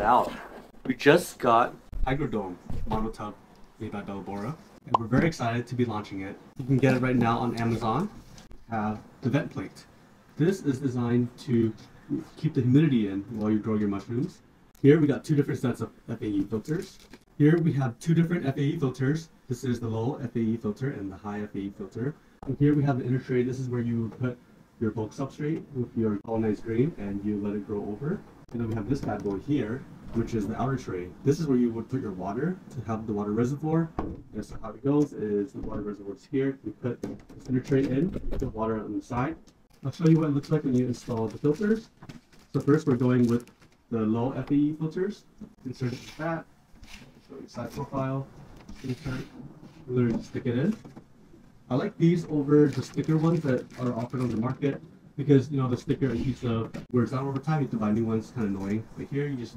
it out. We just got HygroDome monotub made by Bella Bora, and we're very excited to be launching it. You can get it right now on Amazon. Have the vent plate. This is designed to keep the humidity in while you grow your mushrooms. Here we got two different sets of FAE filters. Here we have two different FAE filters. This is the low FAE filter and the high FAE filter. And here we have the inner tray. This is where you put your bulk substrate with your colonized grain and you let it grow over. And then we have this bad boy here, which is the outer tray. This is where you would put your water to have the water reservoir. And so how it goes is the water reservoir is here. You put the center tray in, you put water on the side. I'll show you what it looks like when you install the filters. So first we're going with the low FAE filters. Insert it like that. Show you side profile. Insert. Literally stick it in. I like these over the sticker ones that are offered on the market because you know the sticker a piece of wears out over time. You have to buy new ones, kind of annoying. But here you just